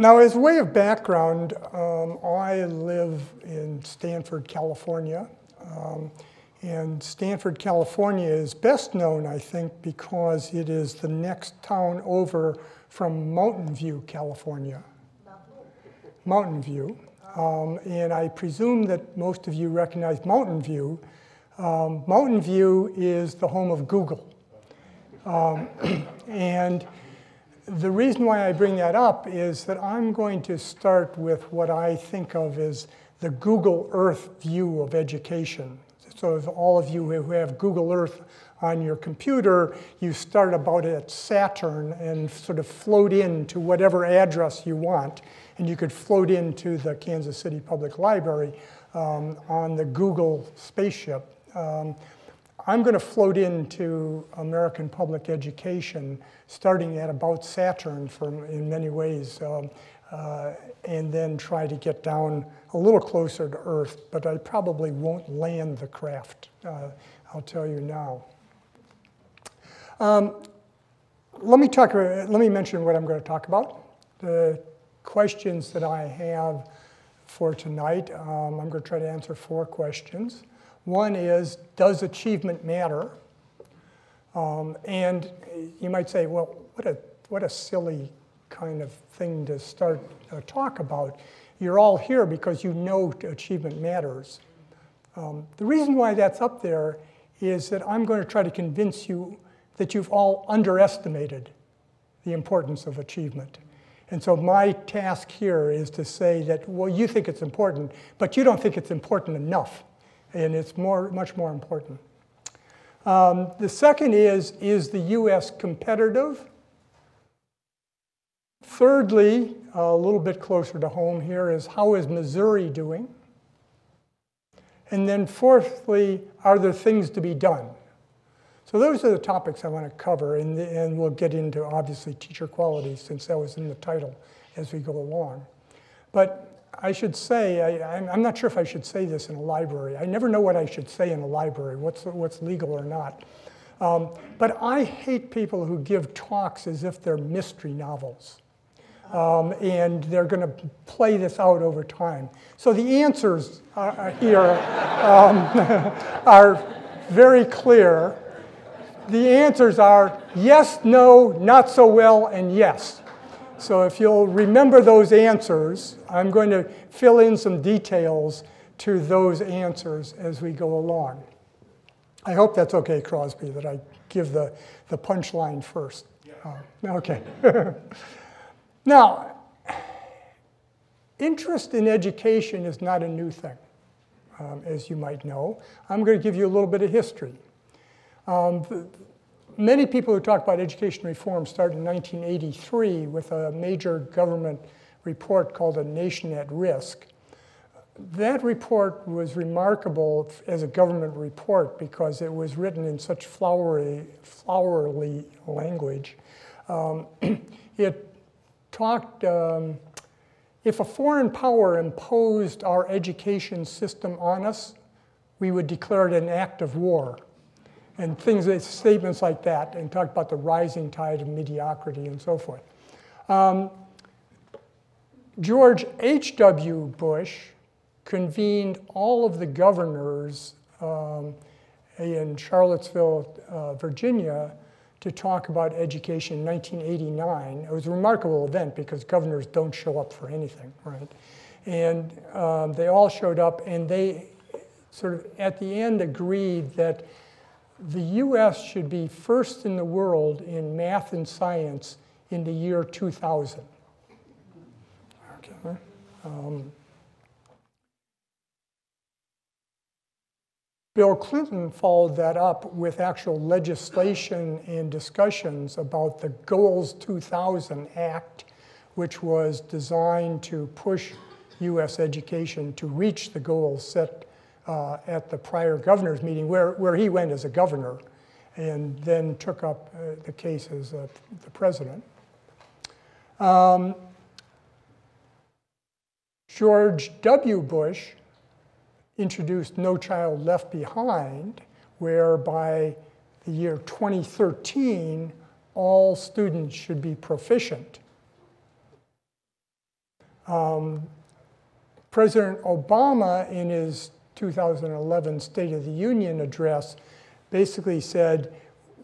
now, as a way of background, um, I live in Stanford, California. Um, and Stanford, California is best known, I think, because it is the next town over from Mountain View, California. Mountain View. Um, and I presume that most of you recognize Mountain View. Um, Mountain View is the home of Google. Um, and the reason why I bring that up is that I'm going to start with what I think of as the Google Earth view of education. So if all of you who have Google Earth on your computer, you start about at Saturn and sort of float in to whatever address you want. And you could float into the Kansas City Public Library um, on the Google spaceship. Um, I'm going to float into American public education starting at about Saturn for, in many ways. Um, uh, and then try to get down a little closer to Earth, but I probably won't land the craft, uh, I'll tell you now. Um, let me talk, let me mention what I'm going to talk about. The questions that I have for tonight, um, I'm going to try to answer four questions. One is, does achievement matter? Um, and you might say, well, what a, what a silly kind of thing to start a talk about. You're all here because you know achievement matters. Um, the reason why that's up there is that I'm going to try to convince you that you've all underestimated the importance of achievement. And so my task here is to say that, well, you think it's important, but you don't think it's important enough. And it's more, much more important. Um, the second is, is the US competitive? Thirdly, a little bit closer to home here is how is Missouri doing? And then fourthly, are there things to be done? So those are the topics I want to cover, and, and we'll get into obviously teacher quality since that was in the title as we go along. But I should say, I, am not sure if I should say this in a library. I never know what I should say in a library, what's, what's legal or not. Um, but I hate people who give talks as if they're mystery novels. Um, and they're going to play this out over time. So the answers are, here um, are very clear. The answers are yes, no, not so well, and yes. So if you'll remember those answers, I'm going to fill in some details to those answers as we go along. I hope that's okay, Crosby, that I give the, the punchline first. Uh, okay. Now, interest in education is not a new thing, um, as you might know. I'm going to give you a little bit of history. Um, the, many people who talk about education reform started in 1983 with a major government report called A Nation at Risk. That report was remarkable as a government report because it was written in such flowery, flowery language. Um, it talked, um, if a foreign power imposed our education system on us, we would declare it an act of war. And things, statements like that, and talked about the rising tide of mediocrity and so forth. Um, George H.W. Bush convened all of the governors um, in Charlottesville, uh, Virginia, to talk about education in 1989. It was a remarkable event because governors don't show up for anything, right? And um, they all showed up and they sort of at the end agreed that the US should be first in the world in math and science in the year 2000. Okay. Um, Bill Clinton followed that up with actual legislation and discussions about the Goals 2000 Act, which was designed to push U.S. education to reach the goals set uh, at the prior governor's meeting, where, where he went as a governor and then took up uh, the case as uh, the president. Um, George W. Bush introduced No Child Left Behind, where by the year 2013, all students should be proficient. Um, President Obama, in his 2011 State of the Union address, basically said,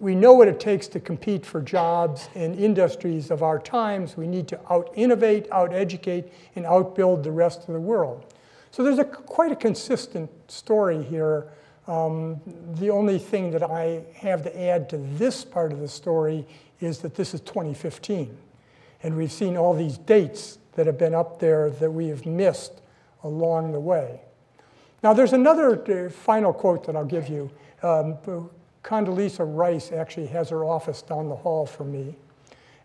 we know what it takes to compete for jobs in industries of our times. We need to out-innovate, out-educate, and outbuild the rest of the world. So there's a, quite a consistent story here. Um, the only thing that I have to add to this part of the story is that this is 2015. And we've seen all these dates that have been up there that we have missed along the way. Now, there's another uh, final quote that I'll give you. Um, Condoleezza Rice actually has her office down the hall from me.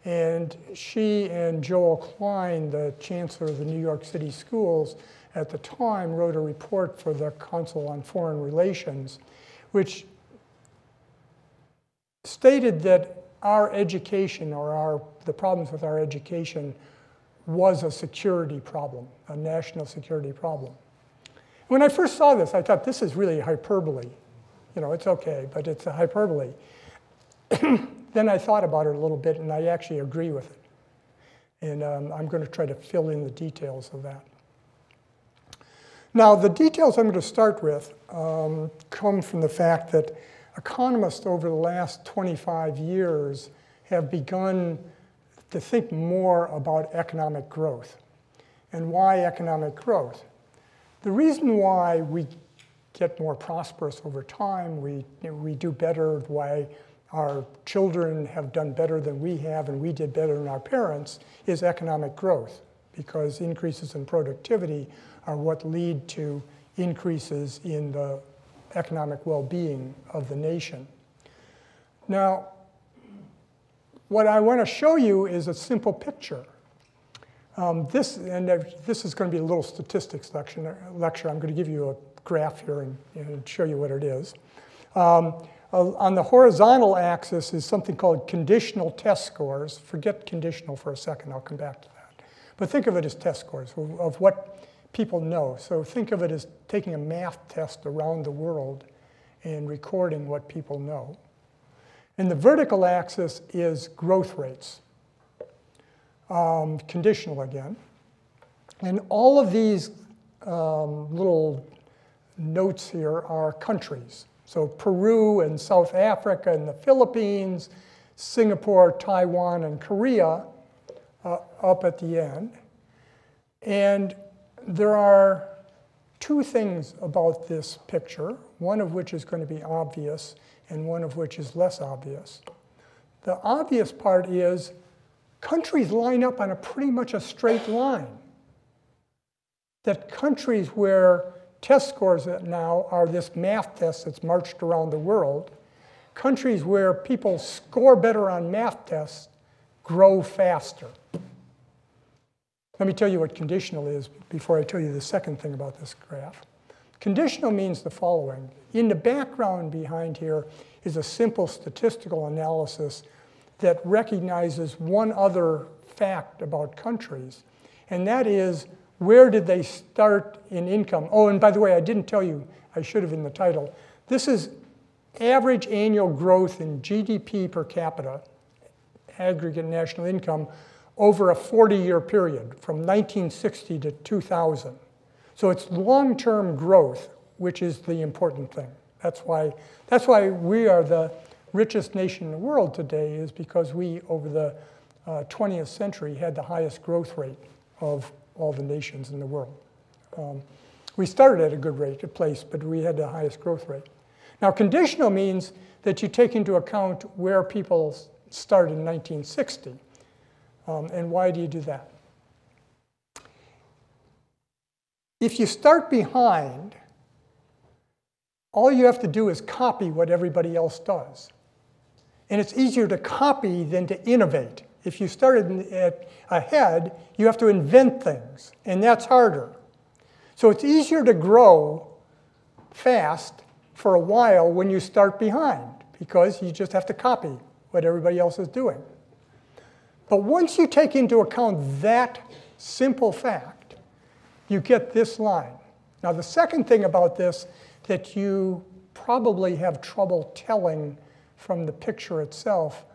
And she and Joel Klein, the chancellor of the New York City schools at the time, wrote a report for the Council on Foreign Relations, which stated that our education or our, the problems with our education was a security problem, a national security problem. When I first saw this, I thought this is really hyperbole. You know, it's okay, but it's a hyperbole. then I thought about it a little bit, and I actually agree with it. And um, I'm going to try to fill in the details of that. Now, the details I'm going to start with um, come from the fact that economists over the last 25 years have begun to think more about economic growth. And why economic growth? The reason why we get more prosperous over time, we, we do better, why our children have done better than we have and we did better than our parents, is economic growth, because increases in productivity are what lead to increases in the economic well-being of the nation. Now, what I want to show you is a simple picture. Um, this, and this is going to be a little statistics lecture. I'm going to give you a graph here and, and show you what it is. Um, on the horizontal axis is something called conditional test scores. Forget conditional for a second, I'll come back to that. But think of it as test scores of what people know. So think of it as taking a math test around the world and recording what people know. And the vertical axis is growth rates, um, conditional again. And all of these um, little notes here are countries. So Peru and South Africa and the Philippines, Singapore, Taiwan, and Korea uh, up at the end. And there are two things about this picture, one of which is going to be obvious, and one of which is less obvious. The obvious part is countries line up on a pretty much a straight line. That countries where test scores now are this math test that's marched around the world, countries where people score better on math tests grow faster. Let me tell you what conditional is before I tell you the second thing about this graph. Conditional means the following. In the background behind here is a simple statistical analysis that recognizes one other fact about countries, and that is where did they start in income? Oh, and by the way, I didn't tell you, I should have in the title. This is average annual growth in GDP per capita, aggregate national income, over a 40 year period from 1960 to 2000. So it's long-term growth, which is the important thing. That's why, that's why we are the richest nation in the world today is because we, over the uh, 20th century, had the highest growth rate of all the nations in the world. Um, we started at a good rate, a place, but we had the highest growth rate. Now, conditional means that you take into account where people started in 1960. Um, and why do you do that? If you start behind, all you have to do is copy what everybody else does. And it's easier to copy than to innovate. If you started ahead, you have to invent things, and that's harder. So it's easier to grow fast for a while when you start behind, because you just have to copy what everybody else is doing. But once you take into account that simple fact, you get this line. Now, the second thing about this that you probably have trouble telling from the picture itself,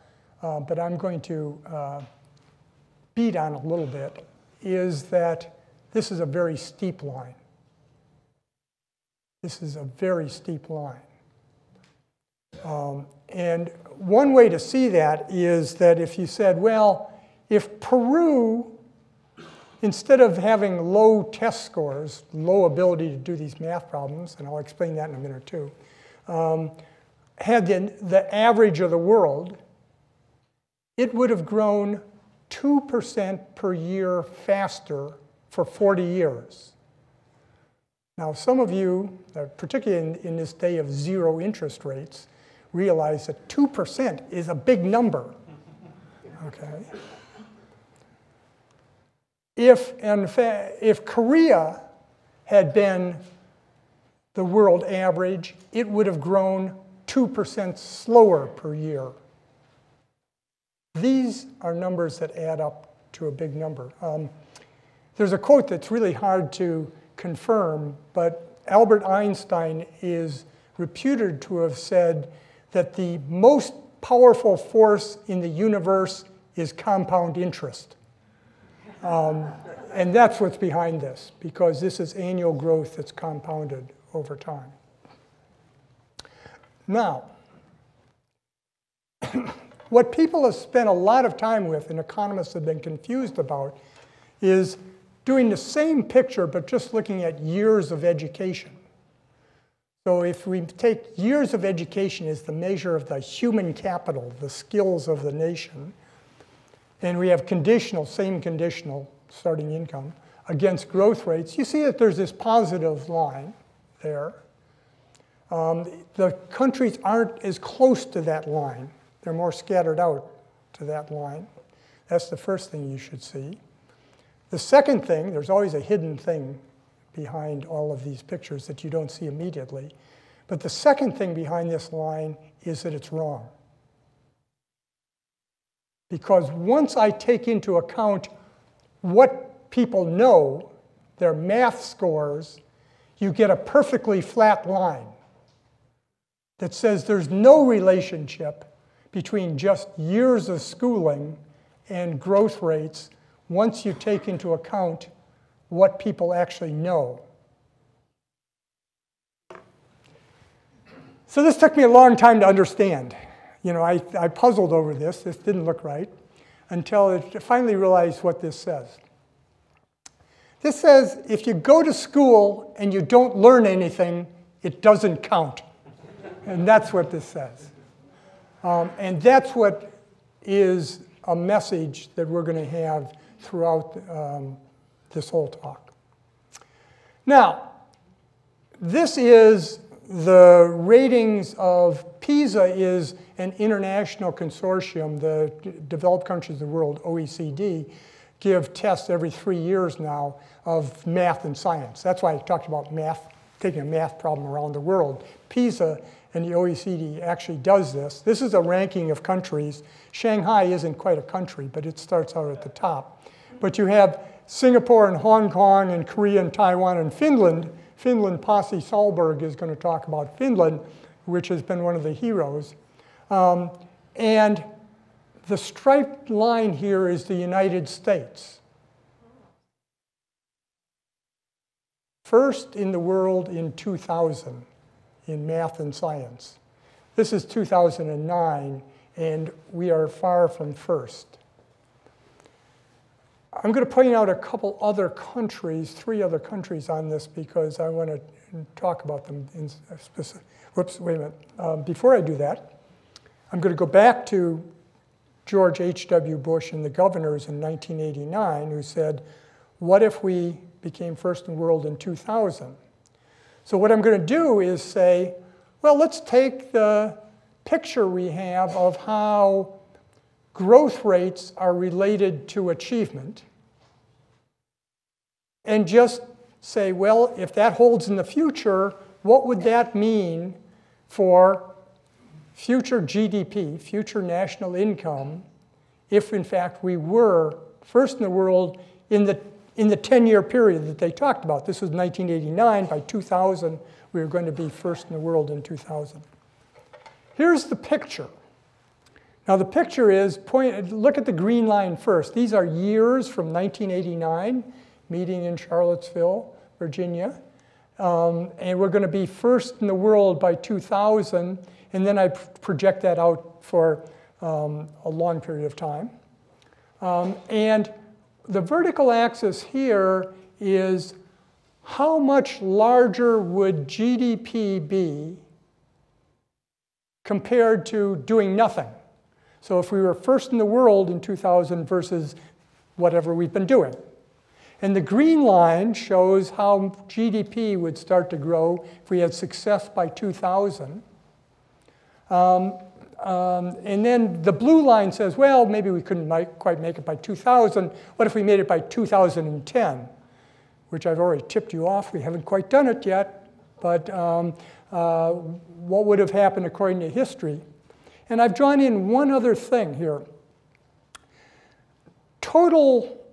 uh, but I'm going to uh, beat on a little bit, is that This is a very steep line. This is a very steep line. Um, and one way to see that is that if you said, well, if Peru, instead of having low test scores, low ability to do these math problems, and I'll explain that in a minute or two, um, had the, the average of the world, it would have grown 2% per year faster for 40 years. Now, some of you, uh, particularly in, in this day of zero interest rates, realize that 2% is a big number. Okay? If, in fact, if Korea had been the world average, it would have grown 2% slower per year. These are numbers that add up to a big number. Um, there's a quote that's really hard to confirm, but Albert Einstein is reputed to have said that the most powerful force in the universe is compound interest. Um, and that's what's behind this, because this is annual growth that's compounded over time. Now, what people have spent a lot of time with and economists have been confused about is doing the same picture but just looking at years of education. So if we take years of education as the measure of the human capital, the skills of the nation, and we have conditional, same conditional starting income against growth rates, you see that there's this positive line there. Um, the countries aren't as close to that line. They're more scattered out to that line. That's the first thing you should see. The second thing, there's always a hidden thing behind all of these pictures that you don't see immediately. But the second thing behind this line is that it's wrong. Because once I take into account what people know, their math scores, you get a perfectly flat line that says there's no relationship between just years of schooling and growth rates once you take into account what people actually know. So this took me a long time to understand. You know, I, I puzzled over this. This didn't look right until I finally realized what this says. This says if you go to school and you don't learn anything, it doesn't count. And that's what this says. Um, and that's what is a message that we're going to have throughout um, this whole talk. Now, this is the ratings of PISA is an international consortium. The developed countries of the world, OECD, give tests every three years now of math and science. That's why I talked about math, taking a math problem around the world. PISA and the OECD actually does this. This is a ranking of countries. Shanghai isn't quite a country, but it starts out at the top. But you have Singapore and Hong Kong and Korea and Taiwan and Finland. Finland, Pasi Sahlberg is going to talk about Finland, which has been one of the heroes. Um, and the striped line here is the United States. First in the world in 2000 in math and science. This is 2009, and we are far from first. I'm going to point out a couple other countries, three other countries on this because I want to talk about them in specific. Whoops, wait a minute. Um, before I do that, I'm going to go back to George H.W. Bush and the governors in 1989 who said, what if we became first in the world in 2000? So what I'm going to do is say, well, let's take the picture we have of how growth rates are related to achievement and just say, well, if that holds in the future, what would that mean for future GDP, future national income, if in fact we were first in the world in the, in the 10-year period that they talked about. This was 1989. By 2000, we were going to be first in the world in 2000. Here's the picture. Now the picture is, point, look at the green line first. These are years from 1989. meeting in Charlottesville, Virginia. Um, and we're going to be first in the world by 2000, and then I project that out for um, a long period of time. Um, and the vertical axis here is how much larger would GDP be compared to doing nothing? So if we were first in the world in 2000 versus whatever we've been doing. And the green line shows how GDP would start to grow if we had success by 2000. Um, um, and then the blue line says, well, maybe we couldn't make, quite make it by 2000. What if we made it by 2010? Which I've already tipped you off. We haven't quite done it yet. But um, uh, what would have happened according to history? And I've drawn in one other thing here. Total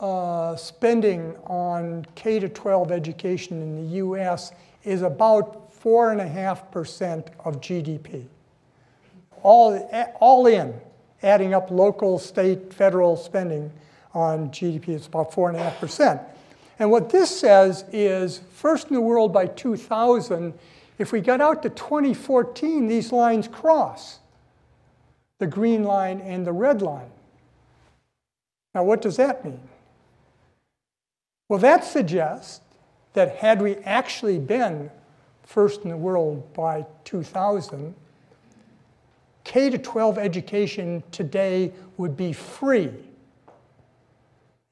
uh, spending on K to 12 education in the US is about 4.5% of GDP. All, all in, adding up local, state, federal spending on GDP it's about 4.5%. And what this says is first in the world by 2000, if we got out to 2014, these lines cross the green line and the red line. Now, what does that mean? Well, that suggests that had we actually been first in the world by 2000, K to 12 education today would be free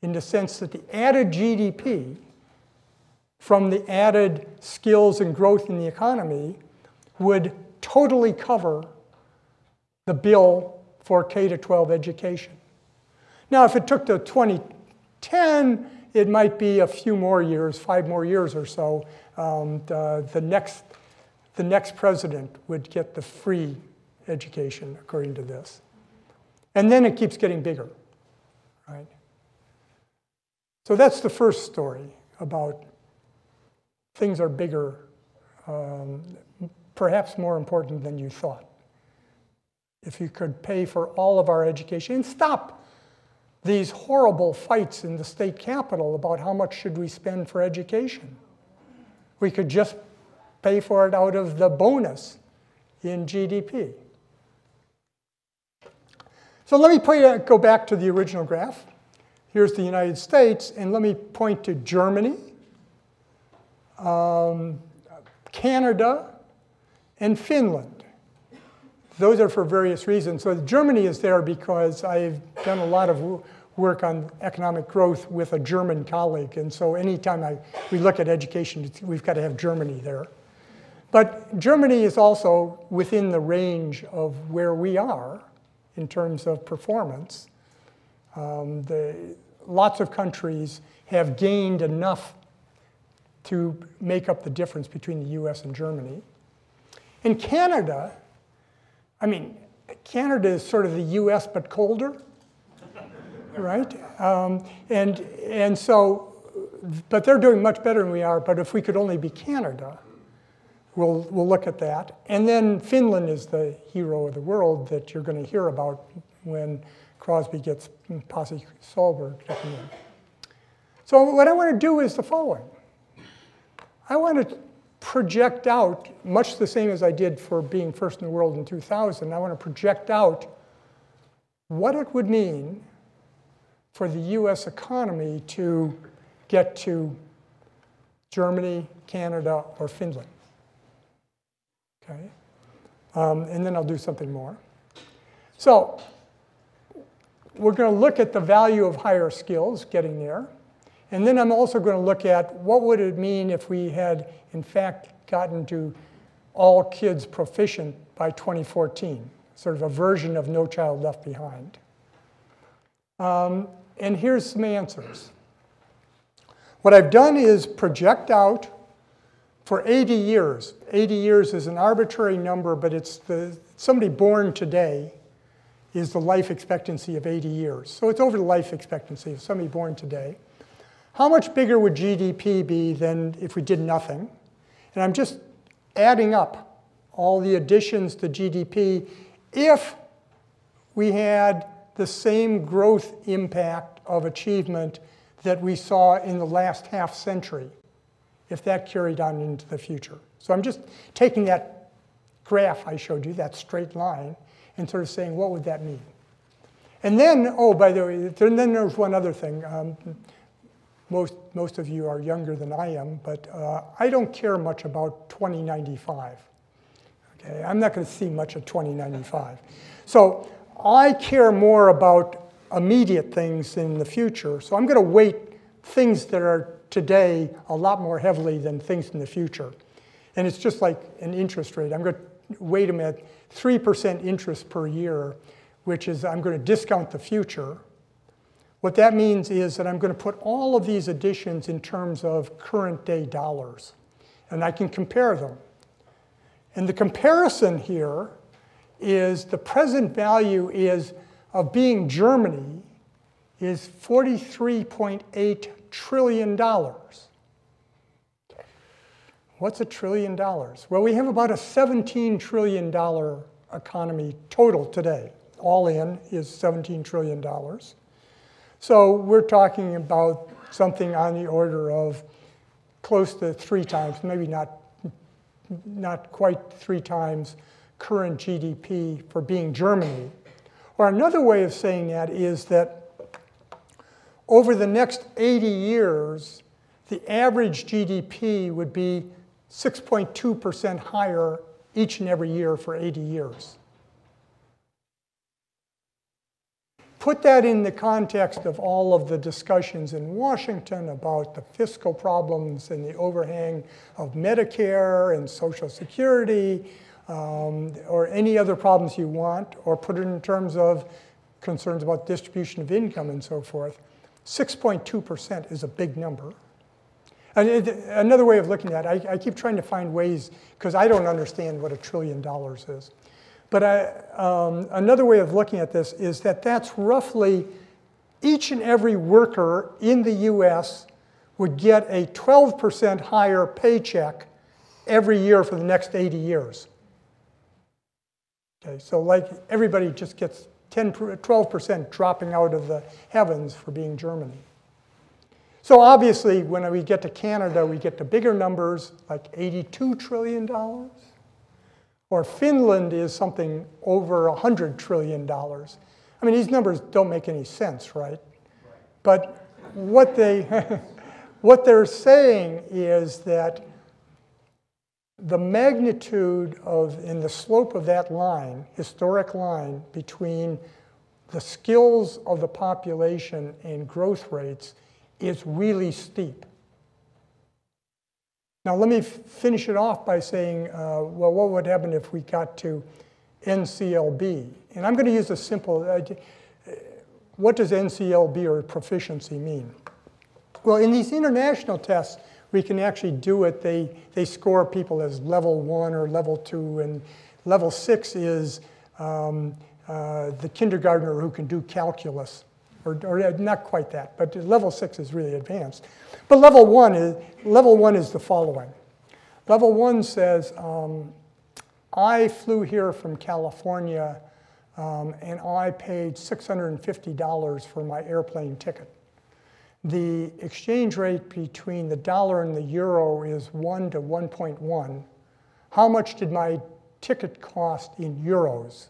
in the sense that the added GDP from the added skills and growth in the economy would totally cover the bill for K to 12 education. Now, if it took to 2010, it might be a few more years, five more years or so. Um, the, the, next, the next president would get the free education according to this. And then it keeps getting bigger, right? So that's the first story about things are bigger, um, perhaps more important than you thought. If you could pay for all of our education and stop these horrible fights in the state capital about how much should we spend for education. We could just pay for it out of the bonus in GDP. So let me point, go back to the original graph. Here's the United States, and let me point to Germany, um, Canada, and Finland. Those are for various reasons. So Germany is there because I've done a lot of work on economic growth with a German colleague. And so anytime I, we look at education, we've got to have Germany there. But Germany is also within the range of where we are in terms of performance. Um, the, lots of countries have gained enough to make up the difference between the US and Germany. In Canada, I mean, Canada is sort of the US but colder, right? Um, and, and so, but they're doing much better than we are, but if we could only be Canada, we'll, we'll look at that. And then Finland is the hero of the world that you're going to hear about when Crosby gets Pasi Sahlberg in. So what I want to do is the following. I want to project out, much the same as I did for being first in the world in 2000, I want to project out what it would mean for the US economy to get to Germany, Canada, or Finland. Okay? Um, and then I'll do something more. So we're going to look at the value of higher skills, getting there. And then I'm also going to look at what would it mean if we had, in fact, gotten to all kids proficient by 2014, sort of a version of No Child Left Behind. Um, and here's some answers. What I've done is project out for 80 years. 80 years is an arbitrary number, but it's the somebody born today is the life expectancy of 80 years. So it's over the life expectancy of somebody born today. How much bigger would GDP be than if we did nothing? And I'm just adding up all the additions to GDP if we had the same growth impact of achievement that we saw in the last half century if that carried on into the future. So I'm just taking that graph I showed you, that straight line, and sort of saying, what would that mean? And then, oh, by the way, then there's one other thing. Um, most, most of you are younger than I am, but uh, I don't care much about 2095. Okay, I'm not going to see much of 2095. So I care more about immediate things in the future. So I'm going to weight things that are today a lot more heavily than things in the future. And it's just like an interest rate. I'm going to wait a minute, 3% interest per year, which is I'm going to discount the future. What that means is that I'm going to put all of these additions in terms of current day dollars. And I can compare them. And the comparison here is the present value is of being Germany is $43.8 trillion. dollars. What's a trillion dollars? Well, we have about a $17 trillion economy total today. All in is $17 trillion. So we're talking about something on the order of close to three times, maybe not, not quite three times current GDP for being Germany. Or another way of saying that is that over the next 80 years, the average GDP would be 6.2% higher each and every year for 80 years. Put that in the context of all of the discussions in Washington about the fiscal problems and the overhang of Medicare and Social Security, um, or any other problems you want, or put it in terms of concerns about distribution of income and so forth. 6.2% is a big number. And it, another way of looking at it, I, I keep trying to find ways, because I don't understand what a trillion dollars is. But I, um, another way of looking at this is that that's roughly each and every worker in the US would get a 12% higher paycheck every year for the next 80 years. Okay, so like everybody just gets 10, 12% dropping out of the heavens for being Germany. So obviously, when we get to Canada, we get to bigger numbers, like $82 trillion. Or Finland is something over $100 trillion. I mean, these numbers don't make any sense, right? But what, they, what they're saying is that the magnitude of, in the slope of that line, historic line, between the skills of the population and growth rates is really steep. Now, let me finish it off by saying, uh, well, what would happen if we got to NCLB? And I'm going to use a simple, uh, what does NCLB or proficiency mean? Well, in these international tests, we can actually do it. They, they score people as level one or level two, and level six is um, uh, the kindergartner who can do calculus or, or not quite that, but level six is really advanced. But level one is, level one is the following. Level one says, um, I flew here from California um, and I paid $650 for my airplane ticket. The exchange rate between the dollar and the euro is 1 to 1.1. How much did my ticket cost in euros?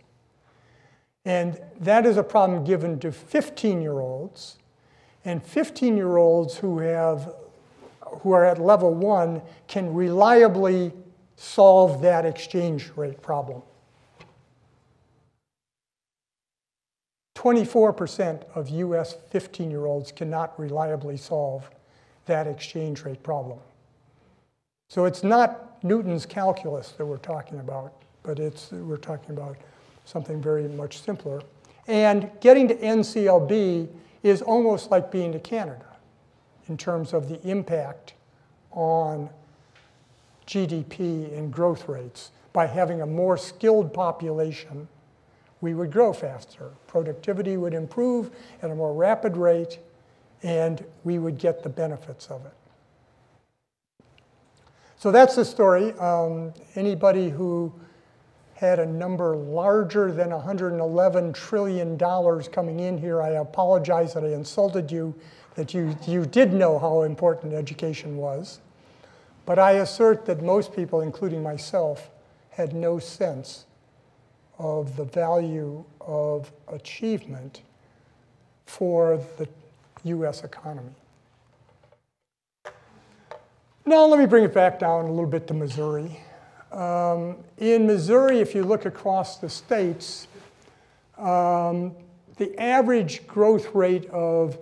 And that is a problem given to 15 year olds. And 15 year olds who, have, who are at level one can reliably solve that exchange rate problem. 24% of US 15 year olds cannot reliably solve that exchange rate problem. So it's not Newton's calculus that we're talking about, but it's, we're talking about something very much simpler. And getting to NCLB is almost like being to Canada in terms of the impact on GDP and growth rates. By having a more skilled population, we would grow faster. Productivity would improve at a more rapid rate, and we would get the benefits of it. So that's the story. Um, anybody who had a number larger than $111 trillion coming in here. I apologize that I insulted you. that you, you did know how important education was. But I assert that most people, including myself, had no sense of the value of achievement for the US economy. Now let me bring it back down a little bit to Missouri. Um, in Missouri, if you look across the states, um, the average growth rate of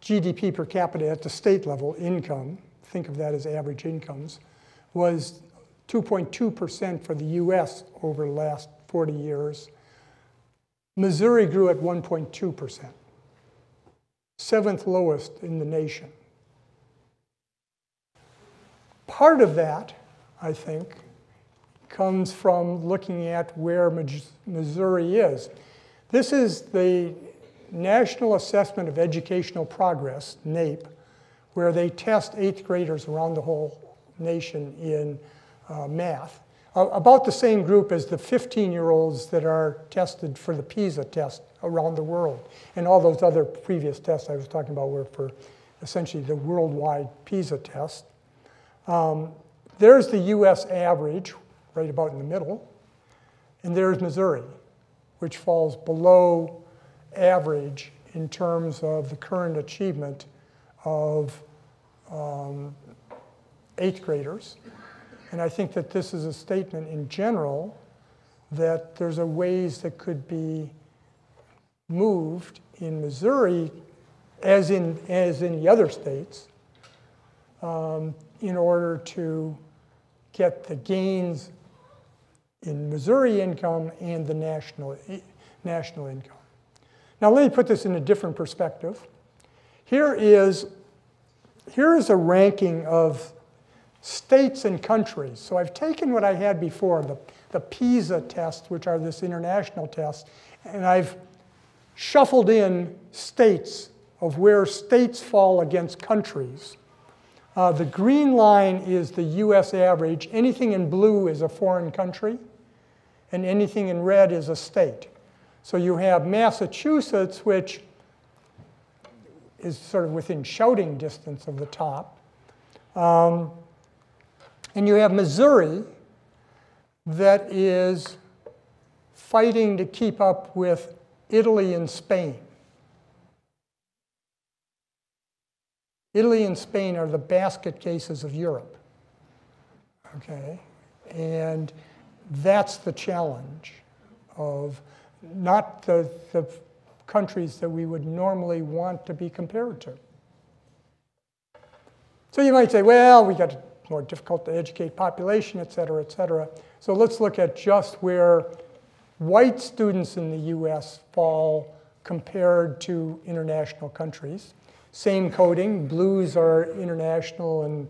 GDP per capita at the state level, income, think of that as average incomes, was 2.2% for the US over the last 40 years. Missouri grew at 1.2%, seventh lowest in the nation. Part of that, I think, comes from looking at where Missouri is. This is the National Assessment of Educational Progress, NAEP, where they test eighth graders around the whole nation in uh, math. About the same group as the 15 year olds that are tested for the PISA test around the world. And all those other previous tests I was talking about were for essentially the worldwide PISA test. Um, there's the US average, right about in the middle. And there's Missouri, which falls below average in terms of the current achievement of um, eighth graders. And I think that this is a statement in general that there's a ways that could be moved in Missouri, as in, as in the other states, um, in order to get the gains in Missouri income and the national, national income. Now let me put this in a different perspective. Here is, here is a ranking of states and countries. So I've taken what I had before, the, the PISA test, which are this international test, and I've shuffled in states of where states fall against countries. Uh, the green line is the US average. Anything in blue is a foreign country, and anything in red is a state. So you have Massachusetts, which is sort of within shouting distance of the top. Um, and you have Missouri that is fighting to keep up with Italy and Spain. Italy and Spain are the basket cases of Europe. Okay? And that's the challenge of not the, the countries that we would normally want to be compared to. So you might say, well, we got more difficult to educate population, et cetera, et cetera. So let's look at just where white students in the US fall compared to international countries. Same coding, blues are international and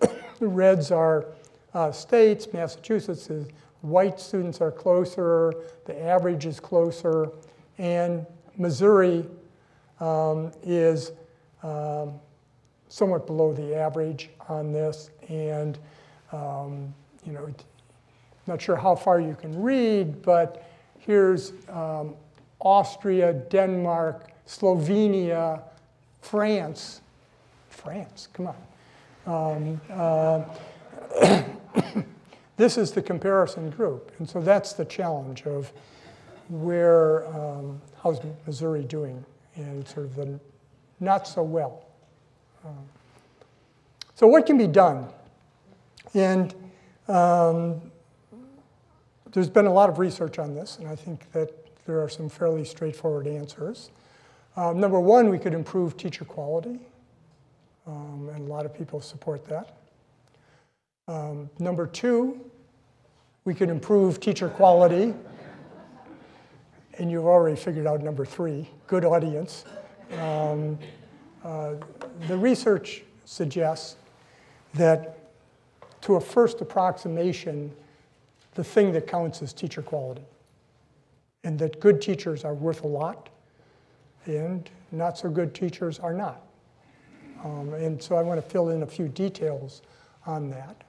reds are uh, states. Massachusetts is white students are closer, the average is closer, and Missouri um, is um, somewhat below the average on this. And, um, you know, not sure how far you can read, but here's um, Austria, Denmark, Slovenia, France. France, come on. Um, uh, this is the comparison group. And so that's the challenge of where, um, how's Missouri doing and sort of the not so well. Um, so what can be done? And um, there's been a lot of research on this, and I think that there are some fairly straightforward answers. Um, number one, we could improve teacher quality, um, and a lot of people support that. Um, number two, we could improve teacher quality, and you've already figured out number three, good audience. Uh, the research suggests that to a first approximation, the thing that counts is teacher quality. And that good teachers are worth a lot, and not so good teachers are not. Um, and so I want to fill in a few details on that.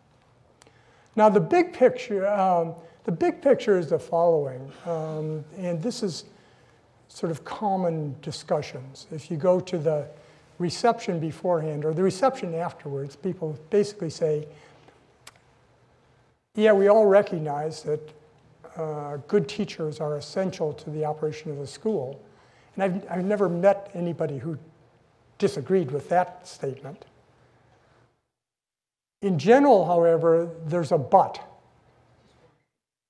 Now, the big picture, um, the big picture is the following, um, and this is sort of common discussions. If you go to the reception beforehand or the reception afterwards, people basically say, yeah, we all recognize that uh, good teachers are essential to the operation of the school. And I've, I've never met anybody who disagreed with that statement. In general, however, there's a but.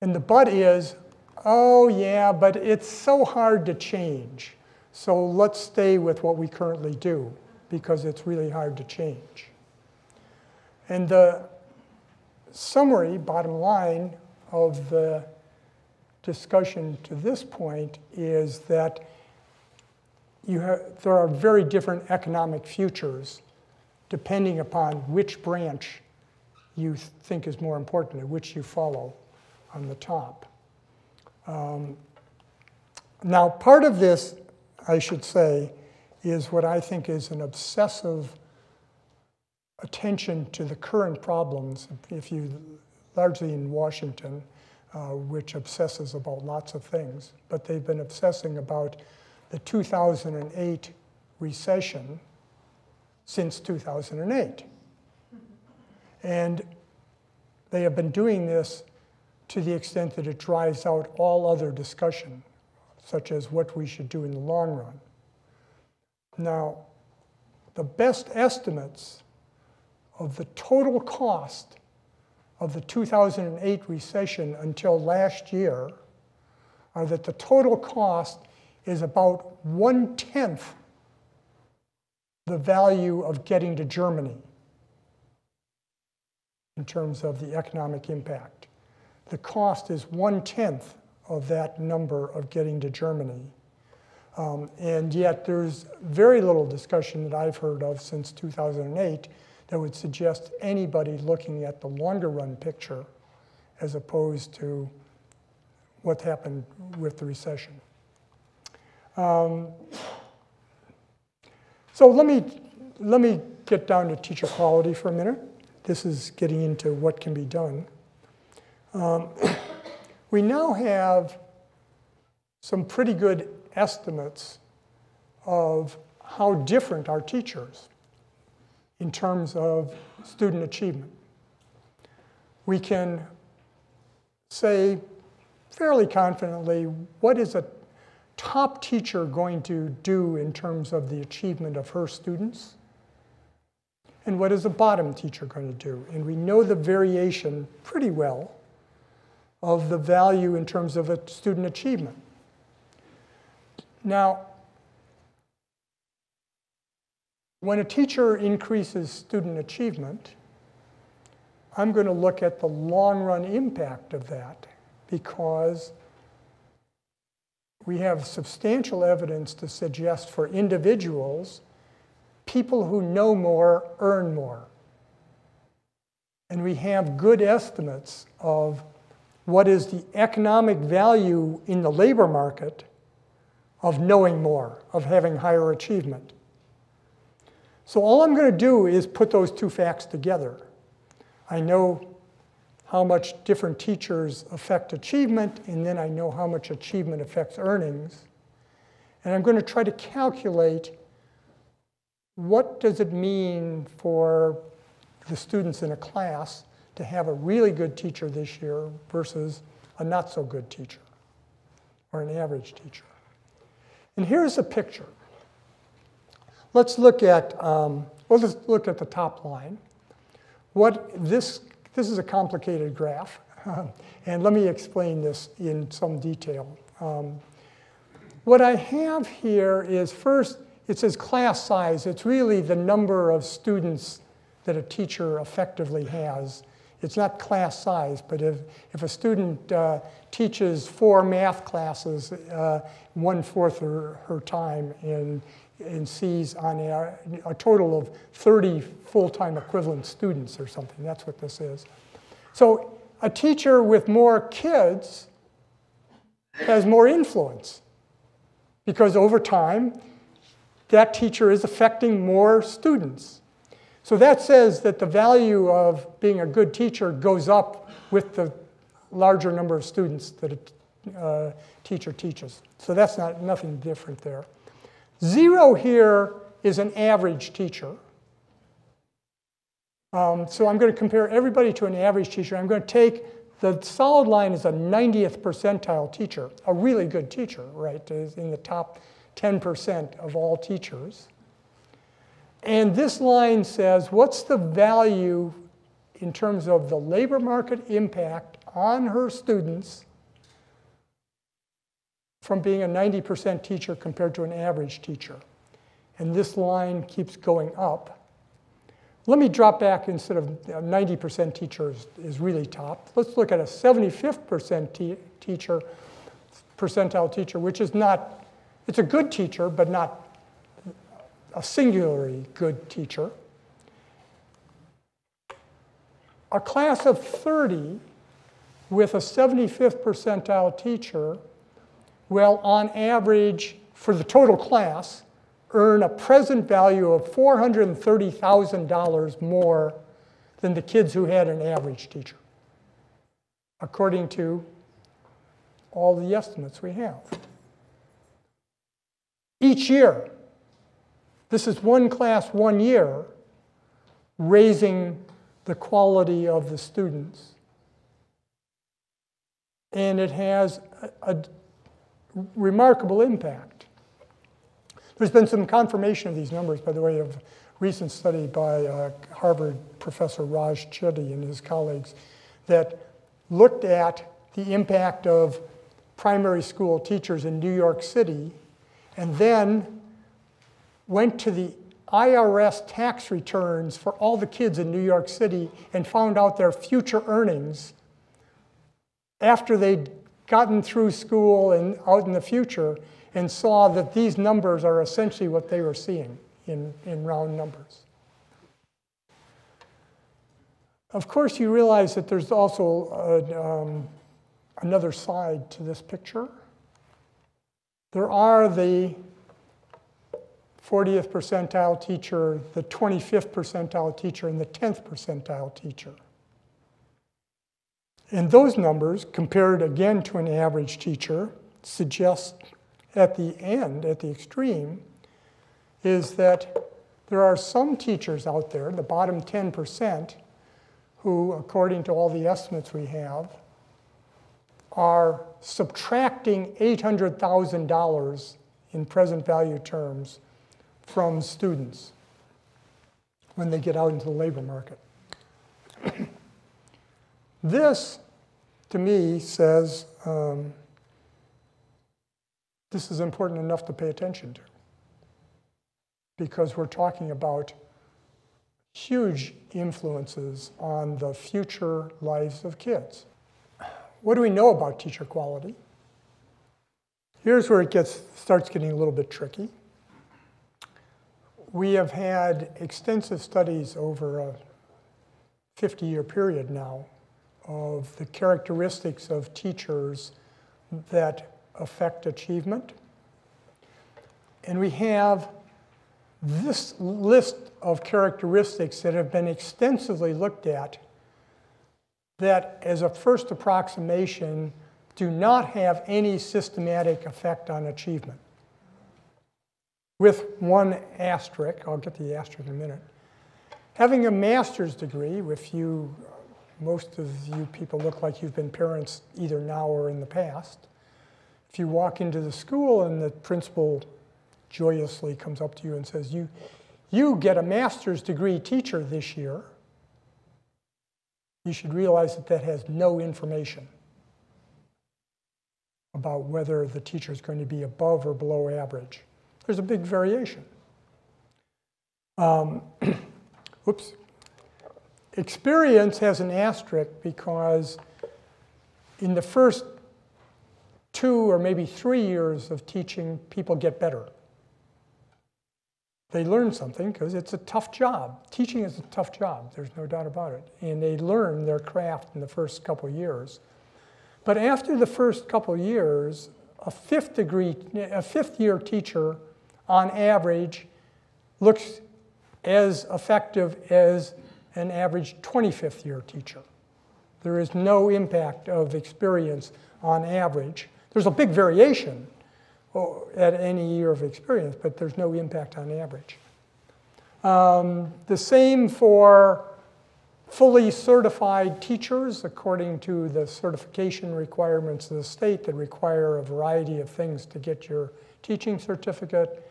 And the but is, oh yeah, but it's so hard to change. So let's stay with what we currently do because it's really hard to change. And the summary, bottom line, of the discussion to this point is that you have, there are very different economic futures depending upon which branch you think is more important and which you follow on the top. Um, now, part of this, I should say, is what I think is an obsessive attention to the current problems, if you largely in Washington, uh, which obsesses about lots of things, but they've been obsessing about the 2008 recession since 2008. And they have been doing this to the extent that it drives out all other discussion, such as what we should do in the long run. Now, the best estimates of the total cost of the 2008 recession until last year are that the total cost is about one tenth the value of getting to Germany in terms of the economic impact. The cost is one tenth of that number of getting to Germany. Um, and yet there's very little discussion that I've heard of since 2008 that would suggest anybody looking at the longer run picture as opposed to what happened with the recession. Um, so let me, let me get down to teacher quality for a minute. This is getting into what can be done. Um, we now have some pretty good estimates of how different our teachers in terms of student achievement. We can say fairly confidently what is a top teacher going to do in terms of the achievement of her students and what is a bottom teacher going to do. And we know the variation pretty well of the value in terms of a student achievement. Now, when a teacher increases student achievement, I'm going to look at the long run impact of that because we have substantial evidence to suggest for individuals, people who know more earn more. And we have good estimates of what is the economic value in the labor market of knowing more, of having higher achievement. So all I'm going to do is put those two facts together. I know how much different teachers affect achievement, and then I know how much achievement affects earnings. And I'm going to try to calculate what does it mean for the students in a class to have a really good teacher this year versus a not so good teacher or an average teacher. And here's a picture. Let's look at, um, well, let's look at the top line. What this, this is a complicated graph, and let me explain this in some detail. Um, what I have here is first, it says class size. It's really the number of students that a teacher effectively has. It's not class size, but if, if a student uh, teaches four math classes uh, one fourth of her time in and sees on a, a total of 30 full-time equivalent students or something. That's what this is. So a teacher with more kids has more influence because over time, that teacher is affecting more students. So that says that the value of being a good teacher goes up with the larger number of students that a, uh, teacher teaches. So that's not nothing different there. Zero here is an average teacher. Um, so I'm going to compare everybody to an average teacher. I'm going to take the solid line is a 90th percentile teacher, a really good teacher, right? Is in the top 10% of all teachers. And this line says, what's the value in terms of the labor market impact on her students from being a 90% teacher compared to an average teacher? And this line keeps going up. Let me drop back instead of uh, 90% teachers is really top. Let's look at a 75th te teacher, percentile teacher, which is not, it's a good teacher, but not a singularly good teacher. A class of 30 with a 75th percentile teacher will, on average, for the total class, earn a present value of $430,000 more than the kids who had an average teacher, according to all the estimates we have. Each year, this is one class, one year, raising the quality of the students. And it has a, a remarkable impact. There's been some confirmation of these numbers, by the way, of recent study by uh, Harvard professor Raj Chetty and his colleagues that looked at the impact of primary school teachers in New York City and then went to the IRS tax returns for all the kids in New York City and found out their future earnings after they'd gotten through school and out in the future and saw that these numbers are essentially what they were seeing in, in round numbers. Of course, you realize that there's also a, um, another side to this picture. There are the 40th percentile teacher, the 25th percentile teacher, and the 10th percentile teacher. And those numbers, compared again to an average teacher, suggest at the end, at the extreme, is that there are some teachers out there, the bottom 10%, who, according to all the estimates we have, are subtracting $800,000 in present value terms from students when they get out into the labor market. this, to me, says um, this is important enough to pay attention to because we're talking about huge influences on the future lives of kids. What do we know about teacher quality? Here's where it gets, starts getting a little bit tricky. We have had extensive studies over a 50-year period now of the characteristics of teachers that affect achievement. And we have this list of characteristics that have been extensively looked at that, as a first approximation, do not have any systematic effect on achievement. With one asterisk, I'll get the asterisk in a minute. Having a master's degree, if you, most of you people look like you've been parents either now or in the past, if you walk into the school and the principal joyously comes up to you and says, you, you get a master's degree teacher this year, you should realize that that has no information about whether the teacher is going to be above or below average. There's a big variation. Um, oops. Experience has an asterisk because in the first two or maybe three years of teaching, people get better. They learn something because it's a tough job. Teaching is a tough job, there's no doubt about it. And they learn their craft in the first couple years. But after the first couple years, a fifth degree, a fifth year teacher on average looks as effective as an average 25th year teacher. There is no impact of experience on average There's a big variation oh, at any year of experience, but there's no impact on average. Um, the same for fully certified teachers according to the certification requirements of the state that require a variety of things to get your teaching certificate.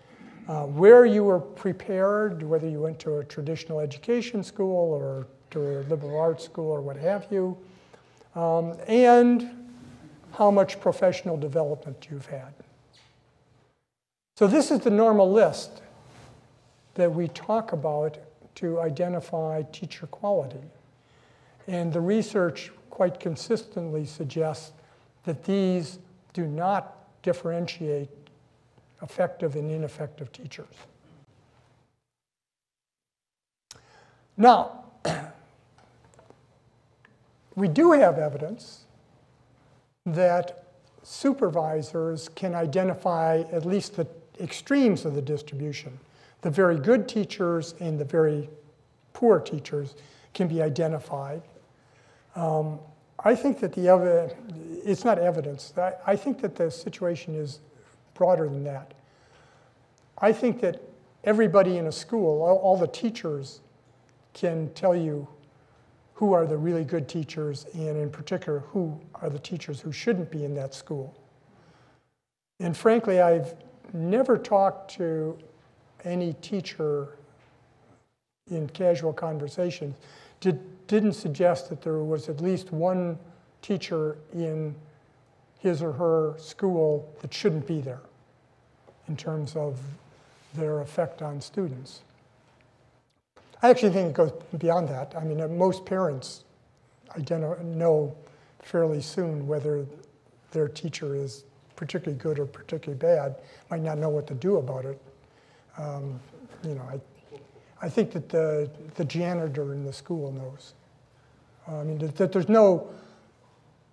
Uh, where you were prepared, whether you went to a traditional education school or to a liberal arts school or what have you, um, and how much professional development you've had. So this is the normal list that we talk about to identify teacher quality. And the research quite consistently suggests that these do not differentiate effective and ineffective teachers. Now, we do have evidence that supervisors can identify at least the extremes of the distribution. The very good teachers and the very poor teachers can be identified. Um, I think that the evidence, it's not evidence. I, I think that the situation is broader than that. I think that everybody in a school, all, all the teachers, can tell you who are the really good teachers, and in particular, who are the teachers who shouldn't be in that school. And frankly, I've never talked to any teacher in casual conversations did, didn't suggest that there was at least one teacher in his or her school that shouldn't be there in terms of their effect on students. I actually think it goes beyond that. I mean, uh, most parents know fairly soon whether their teacher is particularly good or particularly bad, might not know what to do about it. Um, you know, I, I think that the, the janitor in the school knows. I mean, that there's no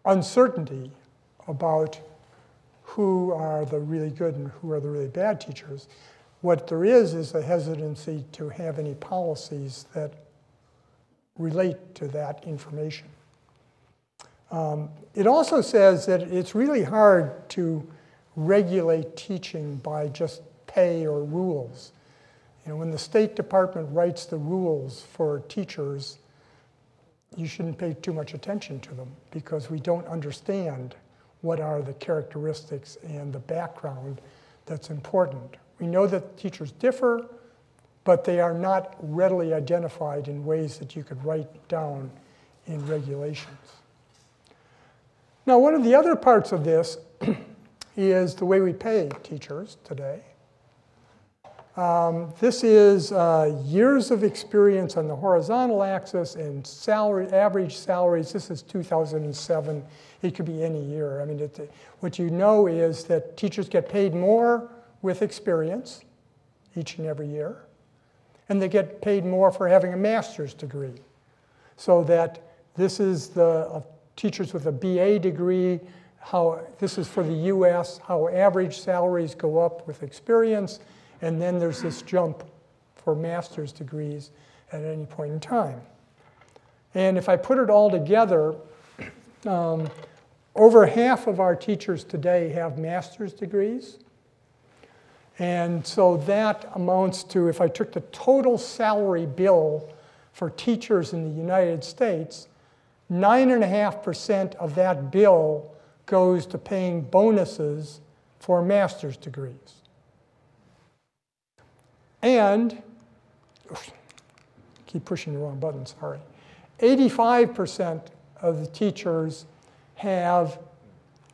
uncertainty about who are the really good and who are the really bad teachers. What there is is a hesitancy to have any policies that relate to that information. Um, it also says that it's really hard to regulate teaching by just pay or rules. You know, when the State Department writes the rules for teachers, you shouldn't pay too much attention to them because we don't understand what are the characteristics and the background that's important. We know that teachers differ, but they are not readily identified in ways that you could write down in regulations. Now, one of the other parts of this is the way we pay teachers today. Um, this is uh, years of experience on the horizontal axis and salary, average salaries. This is 2007. It could be any year. I mean, it, what you know is that teachers get paid more with experience each and every year, and they get paid more for having a master's degree. So that this is the uh, teachers with a BA degree, how this is for the US, how average salaries go up with experience, and then there's this jump for master's degrees at any point in time. And if I put it all together, um, over half of our teachers today have master's degrees. And so that amounts to, if I took the total salary bill for teachers in the United States, 9.5% of that bill goes to paying bonuses for master's degrees. And, keep pushing the wrong button, sorry. 85% of the teachers have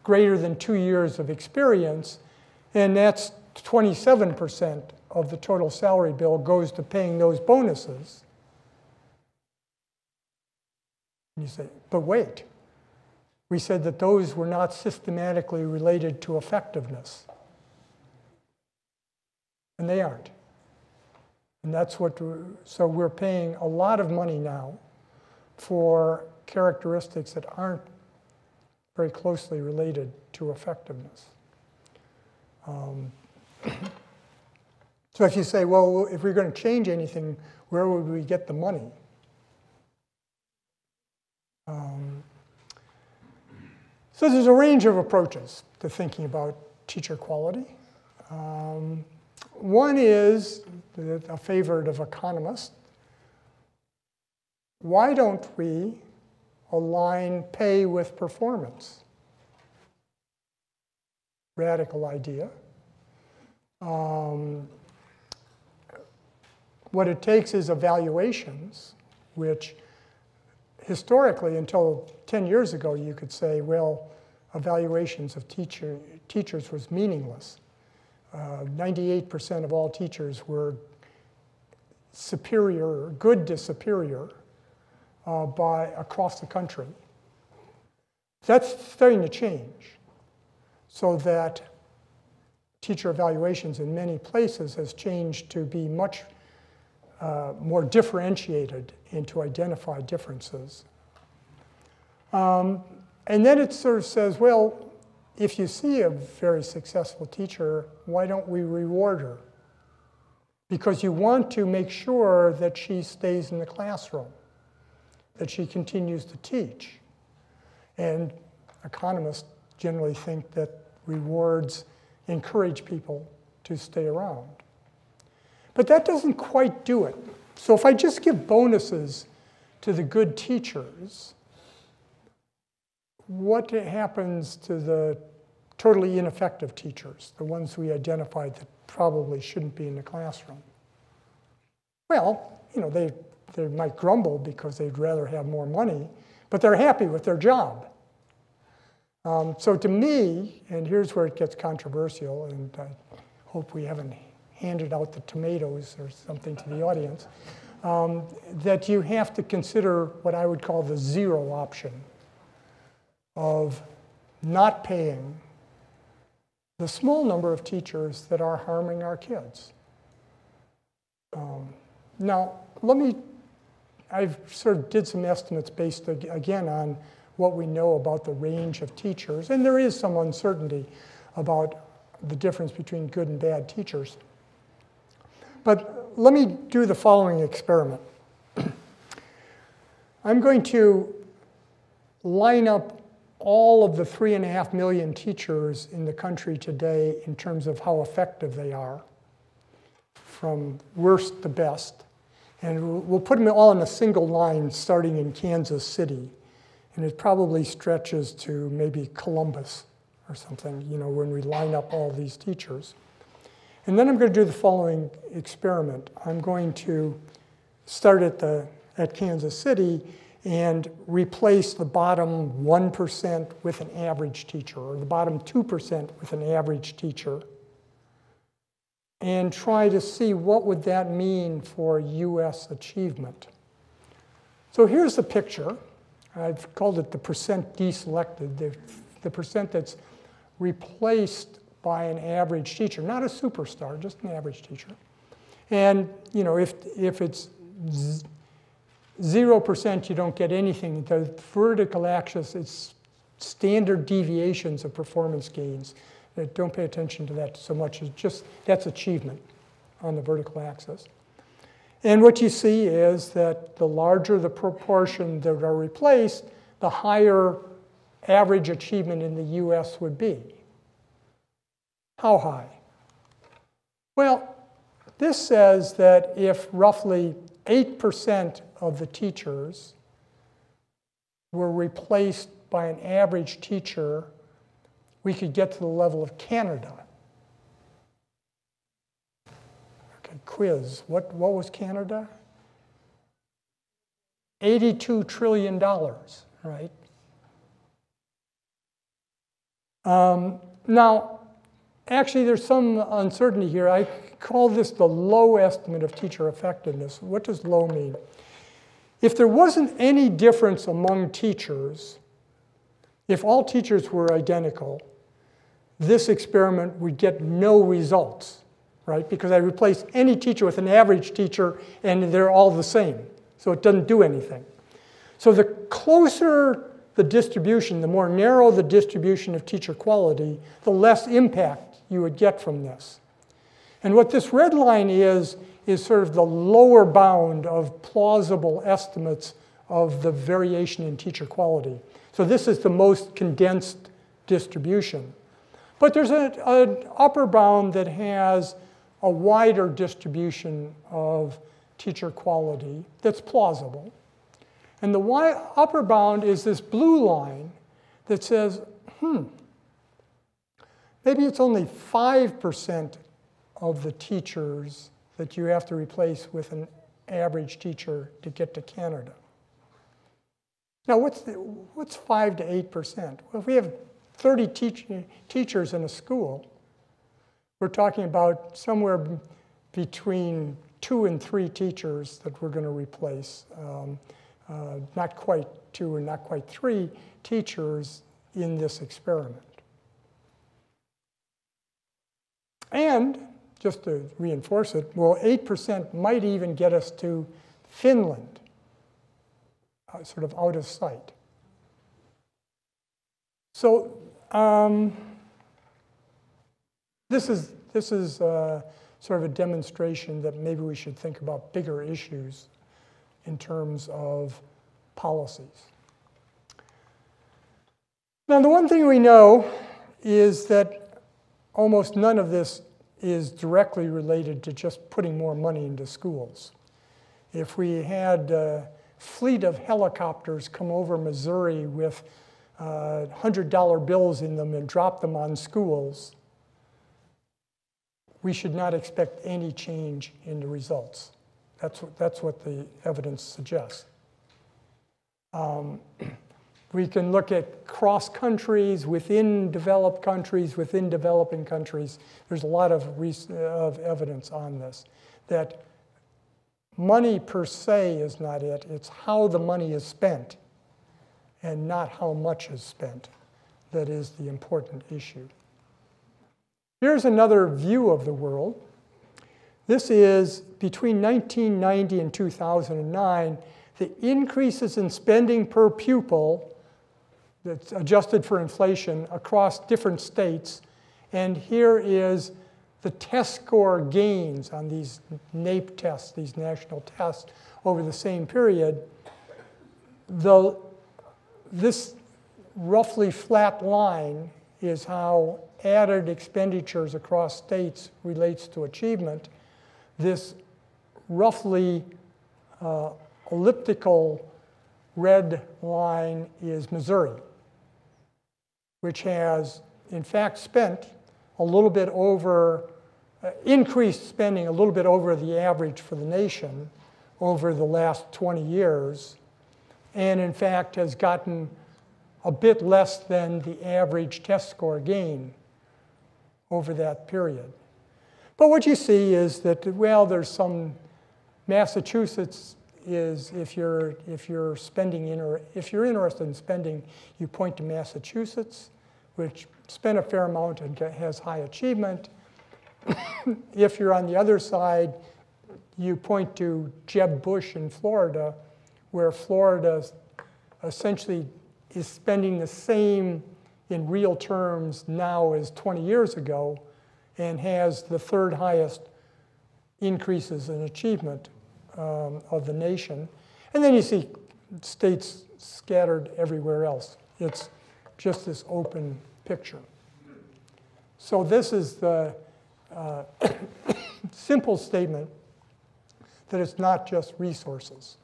greater than two years of experience, and that's 27% of the total salary bill goes to paying those bonuses. And you say, but wait, we said that those were not systematically related to effectiveness. And they aren't. And that's what, so we're paying a lot of money now for characteristics that aren't very closely related to effectiveness. Um, so if you say, well, if we're going to change anything, where would we get the money? Um, So there's a range of approaches to thinking about teacher quality. Um, one is a favorite of economists. Why don't we align pay with performance? Radical idea. Um, what it takes is evaluations, which historically, until 10 years ago, you could say, well, evaluations of teacher, teachers was meaningless. 98% uh, of all teachers were superior, good to superior, uh, by across the country. That's starting to change, so that teacher evaluations in many places has changed to be much uh, more differentiated and to identify differences. Um, and then it sort of says, well, if you see a very successful teacher, why don't we reward her? Because you want to make sure that she stays in the classroom, that she continues to teach. And economists generally think that rewards encourage people to stay around. But that doesn't quite do it. So if I just give bonuses to the good teachers, what happens to the totally ineffective teachers, the ones we identified that probably shouldn't be in the classroom? Well, you know, they, they might grumble because they'd rather have more money, but they're happy with their job. Um, so to me, and here's where it gets controversial, and I hope we haven't handed out the tomatoes or something to the audience, um, that you have to consider what I would call the zero option of not paying the small number of teachers that are harming our kids. Um, now, let me, I've sort of did some estimates based again on what we know about the range of teachers, and there is some uncertainty about the difference between good and bad teachers. But let me do the following experiment. I'm going to line up all of the three and a half million teachers in the country today in terms of how effective they are, from worst to best. And we'll put them all in a single line starting in Kansas City. And it probably stretches to maybe Columbus or something, you know, when we line up all these teachers. And then I'm going to do the following experiment. I'm going to start at, the, at Kansas City and replace the bottom 1% with an average teacher or the bottom 2% with an average teacher and try to see what would that mean for US achievement. So here's the picture. I've called it the percent deselected, the, the percent that's replaced by an average teacher, not a superstar, just an average teacher. And you know, if, if it's 0%, you don't get anything. The vertical axis is standard deviations of performance gains. Don't pay attention to that so much. It's just that's achievement on the vertical axis. And what you see is that the larger the proportion that are replaced, the higher average achievement in the US would be. How high? Well, this says that if roughly 8% of the teachers were replaced by an average teacher, we could get to the level of Canada. Okay, quiz. What, what was Canada? $82 trillion, right? Um, now, actually, there's some uncertainty here. I call this the low estimate of teacher effectiveness. What does low mean? If there wasn't any difference among teachers, if all teachers were identical, this experiment would get no results, right? Because I replace any teacher with an average teacher and they're all the same. So it doesn't do anything. So the closer the distribution, the more narrow the distribution of teacher quality, the less impact you would get from this. And what this red line is, is sort of the lower bound of plausible estimates of the variation in teacher quality. So this is the most condensed distribution. But there's an upper bound that has a wider distribution of teacher quality that's plausible. And the upper bound is this blue line that says, hmm, maybe it's only 5% of the teachers that you have to replace with an average teacher to get to Canada. Now, what's, the, what's 5 to 8%? Well, if we have 30 teach, teachers in a school, we're talking about somewhere between two and three teachers that we're going to replace. Um, uh, not quite two and not quite three teachers in this experiment. And just to reinforce it, well, 8% might even get us to Finland, uh, sort of out of sight. So um, this is, this is uh, sort of a demonstration that maybe we should think about bigger issues in terms of policies. Now, the one thing we know is that almost none of this is directly related to just putting more money into schools. If we had a fleet of helicopters come over Missouri with uh, $100 bills in them and drop them on schools, we should not expect any change in the results. That's what, that's what the evidence suggests. Um, we can look at cross countries, within developed countries, within developing countries. There's a lot of, of evidence on this. That money per se is not it, it's how the money is spent and not how much is spent that is the important issue. Here's another view of the world. This is between 1990 and 2009, the increases in spending per pupil that's adjusted for inflation across different states. And here is the test score gains on these NAEP tests, these national tests, over the same period. The, this roughly flat line is how added expenditures across states relates to achievement. This roughly uh, elliptical red line is Missouri, which has, in fact, spent a little bit over, uh, increased spending a little bit over the average for the nation over the last 20 years, and in fact has gotten a bit less than the average test score gain over that period. But what you see is that, well, there's some Massachusetts is if you're, if you're spending, inter, if you're interested in spending, you point to Massachusetts, which spent a fair amount and has high achievement. if you're on the other side, you point to Jeb Bush in Florida, where Florida essentially is spending the same in real terms now as 20 years ago and has the third highest increases in achievement um, of the nation. And then you see states scattered everywhere else. It's just this open picture. So this is the uh, simple statement that it's not just resources.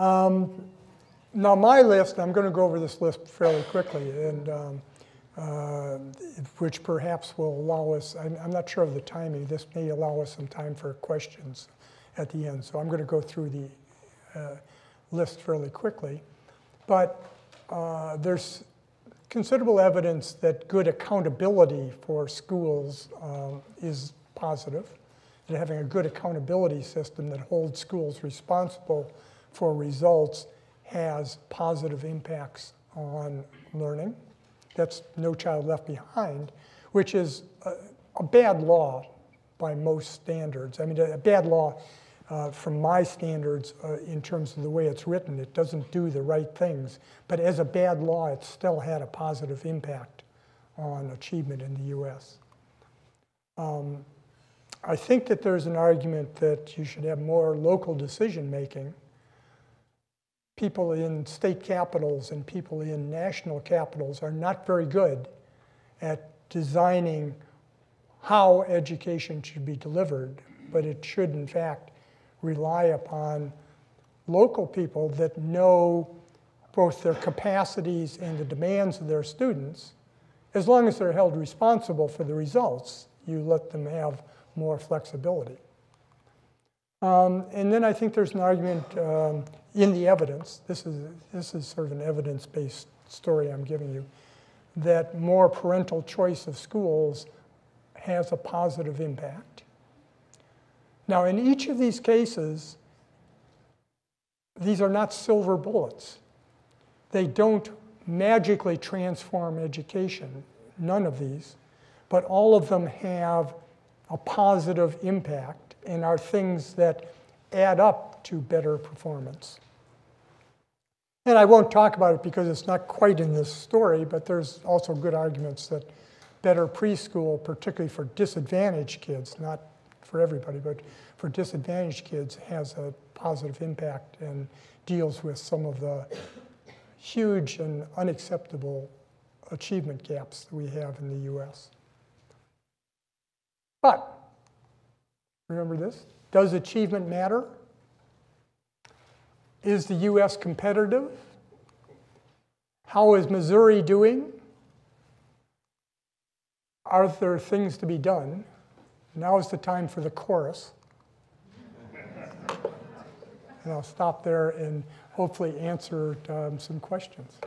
Um, now my list, I'm going to go over this list fairly quickly, and um, uh, which perhaps will allow us, I'm, I'm, not sure of the timing, this may allow us some time for questions at the end. So I'm going to go through the uh, list fairly quickly. But uh, there's considerable evidence that good accountability for schools um, is positive, that having a good accountability system that holds schools responsible for results has positive impacts on learning. That's No Child Left Behind, which is a, a bad law by most standards. I mean, a, a bad law uh, from my standards uh, in terms of the way it's written. It doesn't do the right things. But as a bad law, it still had a positive impact on achievement in the US. Um, I think that there's an argument that you should have more local decision making. People in state capitals and people in national capitals are not very good at designing how education should be delivered, but it should, in fact, rely upon local people that know both their capacities and the demands of their students. As long as they're held responsible for the results, you let them have more flexibility. Um, and then I think there's an argument um, in the evidence, this is, this is sort of an evidence-based story I'm giving you, that more parental choice of schools has a positive impact. Now, in each of these cases, these are not silver bullets. They don't magically transform education, none of these, but all of them have a positive impact and are things that add up to better performance. And I won't talk about it because it's not quite in this story, but there's also good arguments that better preschool, particularly for disadvantaged kids, not for everybody, but for disadvantaged kids, has a positive impact and deals with some of the huge and unacceptable achievement gaps that we have in the US. But, remember this, does achievement matter? Is the US competitive? How is Missouri doing? Are there things to be done? Now is the time for the chorus. And I'll stop there and hopefully answer um, some questions.